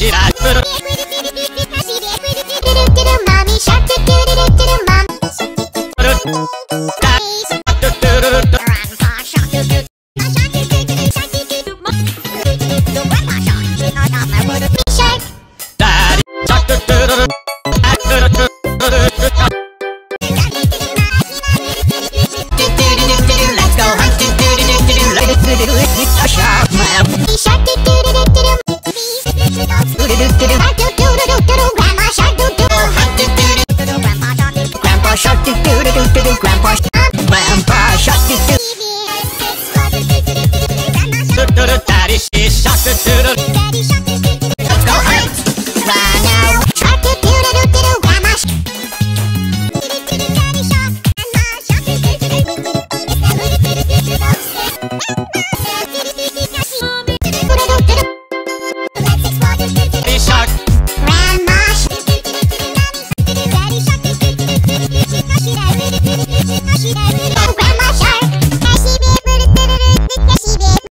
shit I Mommy shark mom Shark Daddy Shark Let's go do do do do do grandpa grandpa.